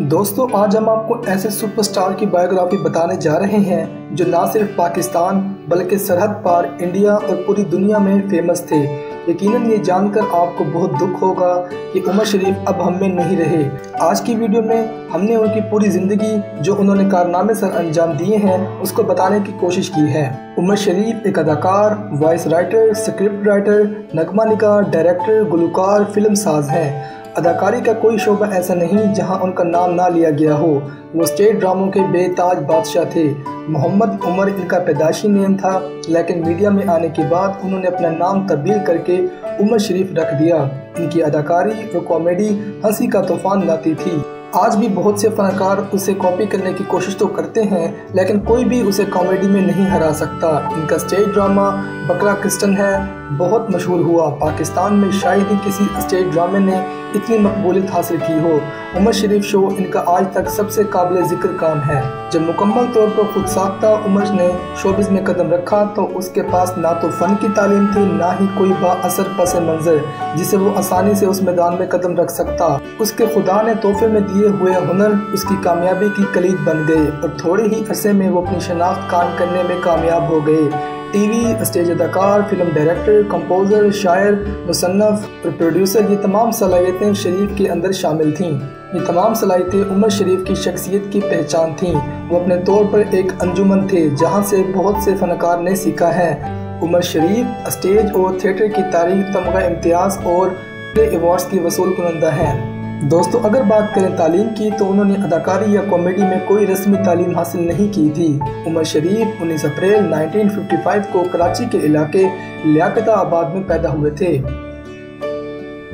दोस्तों, आज हम आपको ऐसे सुपरस्टार की बायोग्राफी बताने जा रहे हैं जो ना सिर्फ़ पाकिस्तान, बल्कि सरहद पार इंडिया और पूरी दुनिया में फ़ेमस थे। यकीनन ये जानकर आपको बहुत दुख होगा कि उमर शरीफ अब हम में नहीं रहे। आज की वीडियो में हमने उनकी पूरी ज़िंदगी, जो उन्होंने कारनामे सर अंजाम दिए हैं, उसको बताने की कोशिश की है। उमर शरीफ एक अदाकार वॉइस राइटर स्क्रिप्ट राइटर नगमा निगार डायरेक्टर गुलकार फ़िल्म साज हैं। अदाकारी का कोई शोबा ऐसा नहीं जहाँ उनका नाम ना लिया गया हो। वो स्टेट ड्रामों के बेताज बादशाह थे। मोहम्मद उमर इनका पैदाशी नेम था, लेकिन मीडिया में आने के बाद उन्होंने अपना नाम तब्दील करके उमर शरीफ रख दिया। इनकी अदाकारी और कॉमेडी हँसी का तूफ़ान लाती थी। आज भी बहुत से फनकार उसे कॉपी करने की कोशिश तो करते हैं, लेकिन कोई भी उसे कॉमेडी में नहीं हरा सकता। इनका स्टेज ड्रामा बकरा क्रिस्टन है बहुत मशहूर हुआ। पाकिस्तान में शायद ही किसी स्टेट ड्रामे ने इतनी मकबूलियत हासिल की हो। उमर शरीफ शो इनका आज तक सबसे काबिल ज़िक्र काम है। जब मुकम्मल तौर पर खुद साख्ता उमर ने शोबिस में कदम रखा तो उसके पास ना तो फ़न की तालीम थी, ना ही कोई बासर पस मंज़र, जिसे वो आसानी से उस मैदान में कदम रख सकता। उसके खुदा ने तोहफे में दिए हुए हुनर उसकी कामयाबी की कलीद बन गए, और थोड़े ही अरसे में वो अपनी शनाख्त कायम करने में कामयाब हो गए। टीवी, स्टेज अदाकार, फ़िल्म डायरेक्टर, कंपोजर, शायर मुसन्फ़ और प्रोड्यूसर, ये तमाम सलाहियतें शरीफ के अंदर शामिल थीं। ये तमाम सलाहियतें उमर शरीफ की शख्सियत की पहचान थीं। वो अपने तौर पर एक अंजुमन थे, जहाँ से बहुत से फनकार ने सीखा है। उमर शरीफ, स्टेज और थिएटर की तारीख तमगा इम्तियाज़ और अवार्ड्स की वसूल कुनंदा हैं। दोस्तों, अगर बात करें तालीम की तो उन्होंने अदाकारी या कॉमेडी में कोई रस्मी तालीम हासिल नहीं की थी। उमर शरीफ 19 अप्रैल 1955 को कराची के इलाके लियाकता आबाद में पैदा हुए थे।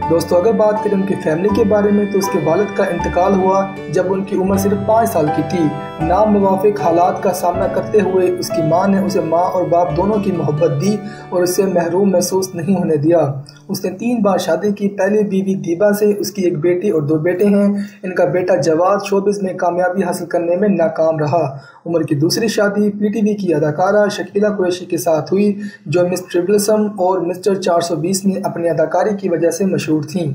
दोस्तों, अगर बात करें उनकी फैमिली के बारे में तो उसके वालद का इंतकाल हुआ जब उनकी उम्र सिर्फ़ पाँच साल की थी। नामुवाफिक हालात का सामना करते हुए उसकी माँ ने उसे माँ और बाप दोनों की मोहब्बत दी और उसे महरूम महसूस नहीं होने दिया। उसने तीन बार शादी की। पहली बीवी दीबा से उसकी एक बेटी और दो बेटे हैं। इनका बेटा जवाद शोबिस में कामयाबी हासिल करने में नाकाम रहा। उम्र की दूसरी शादी पीटीवी की अदाकारा शकीला कुरैशी के साथ हुई, जो मिस ट्रिबलसम और मिस्टर 420 में अपनी अदाकारी की वजह से मशहूर थीं।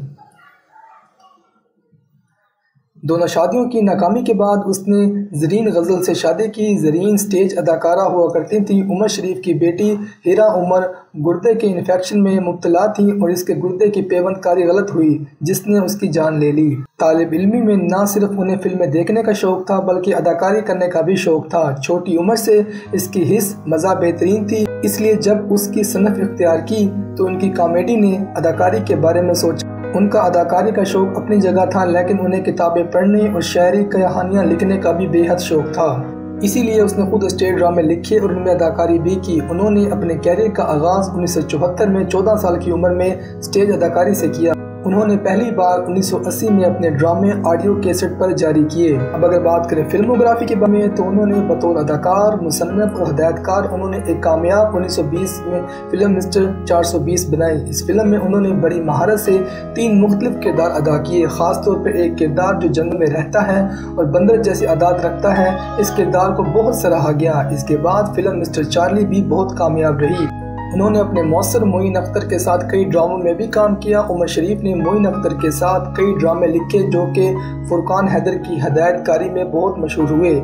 दोनों शादियों की नाकामी के बाद उसने जरीन गज़ल से शादी की। जरीन स्टेज अदाकारा हुआ करती थी। उमर शरीफ की बेटी हीरा उमर गुर्दे के इन्फेक्शन में मुबतला थी और इसके गुर्दे की पेवंदकारी गलत हुई, जिसने उसकी जान ले ली। तालब इलमी में न सिर्फ़ उन्हें फ़िल्में देखने का शौक़ था, बल्कि अदाकारी करने का भी शौक़ था। छोटी उम्र से इसकी हिस्स मज़ा बेहतरीन थी। इसलिए जब उसकी सनफ इख्तियार की तो उनकी कॉमेडी ने अदाकारी के बारे में सोचा। उनका अदाकारी का शौक अपनी जगह था, लेकिन उन्हें किताबें पढ़ने और शायरी कहानियाँ लिखने का भी बेहद शौक था। इसीलिए उसने खुद स्टेज ड्रामे लिखे और उनमें अदाकारी भी की। उन्होंने अपने कैरियर का आगाज़ उन्नीस सौ चौहत्तर में 14 साल की उम्र में स्टेज अदाकारी से किया। उन्होंने पहली बार 1980 में अपने ड्रामे, ऑडियो कैसेट पर जारी किए। अब अगर बात करें फिल्मोग्राफी के बारे में तो उन्होंने बतौर अदाकार मुसनफ और हदायतकार, उन्होंने एक कामयाब 1920 में फ़िल्म मिस्टर 420 बनाई। इस फ़िल्म में उन्होंने बड़ी महारत से तीन मुख्तलिफ़ किरदार अदा किए खास तौर पर एक किरदार जो जंग में रहता है और बंदर जैसी अदात रखता है। इस किरदार को बहुत सराहा गया। इसके बाद फ़िल्म मिस्टर चार्ली भी बहुत कामयाब रही। उन्होंने अपने मौसर मोइन अख्तर के साथ कई ड्रामों में भी काम किया। उमर शरीफ ने मोइन अख्तर के साथ कई ड्रामे लिखे, जो कि फुरकान हैदर की हदायतकारी में बहुत मशहूर हुए।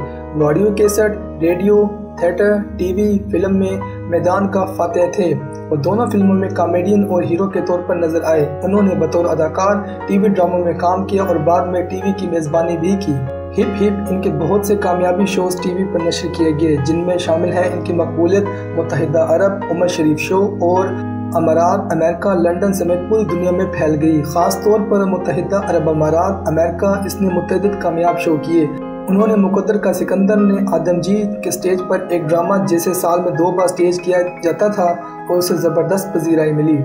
Audio cassette, radio, theatre, TV, film में मैदान का फातह थे। और दोनों फ़िल्मों में कॉमेडियन और हीरो के तौर पर नज़र आए। उन्होंने बतौर अदाकार, टीवी ड्रामों में काम किया और बाद में टीवी की मेज़बानी भी की। हिप हिप इनके बहुत से कामयाबी शोज़ टीवी पर नशर किए गए, जिनमें शामिल है इनकी मकबूलियत मुतहदा अरब, उमर शरीफ शो और अमारात, अमेरिका, लंदन समेत पूरी दुनिया में फैल गई। खास तौर पर मुतहदा अरब अमारात, अमेरिका इसने मुतद कामयाब शो किए। उन्होंने मुकदर का सिकंदर ने आदमजीत के स्टेज पर एक ड्रामा, जैसे साल में दो बार स्टेज किया जाता था और उसे ज़बरदस्त पजीराई मिली।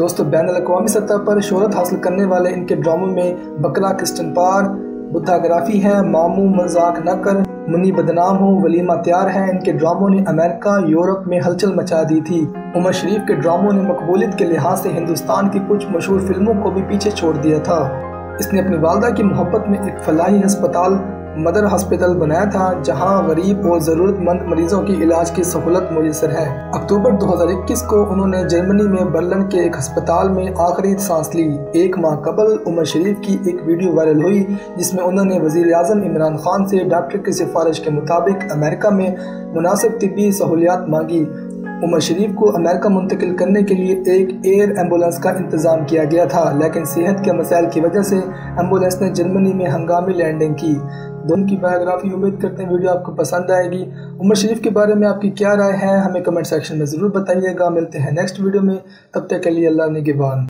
दोस्तों, बैन अवी सतह पर शहरत हासिल करने वाले इनके ड्रामों में बकरा क्रिस्टन पार, बुद्धाग्राफी है, मामू मज़ाक न कर मुनी बदनाम हो, वलीमा तैयार है। इनके ड्रामों ने अमेरिका, यूरोप में हलचल मचा दी थी। उमर शरीफ के ड्रामों ने मकबूलियत के लिहाज से हिंदुस्तान की कुछ मशहूर फ़िल्मों को भी पीछे छोड़ दिया था। इसने अपनी वालदा की मोहब्बत में एक फलाही अस्पताल मदर हॉस्पिटल बनाया था, जहाँ गरीब और ज़रूरतमंद मरीजों की इलाज की सहूलत मैसर है। अक्टूबर 2021 को उन्होंने जर्मनी में बर्लन के एक अस्पताल में आखिरी सांस ली। एक माह कबल उमर शरीफ की एक वीडियो वायरल हुई, जिसमें उन्होंने वज़ीर अजम इमरान खान से डॉक्टर की सिफारिश के मुताबिक अमेरिका में मुनासिब तबी सहूलियात मांगी। उमर शरीफ को अमेरिका मुंतकिल करने के लिए एक एयर एंबुलेंस का इंतज़ाम किया गया था, लेकिन सेहत के मसाइल की वजह से एंबुलेंस ने जर्मनी में हंगामी लैंडिंग की। दोनों की बायोग्राफी उम्मीद करते हैं वीडियो आपको पसंद आएगी। उमर शरीफ के बारे में आपकी क्या राय है, हमें कमेंट सेक्शन में ज़रूर बताइएगा। मिलते हैं नेक्स्ट वीडियो में, तब तक के लिए अल्लाह निगेबान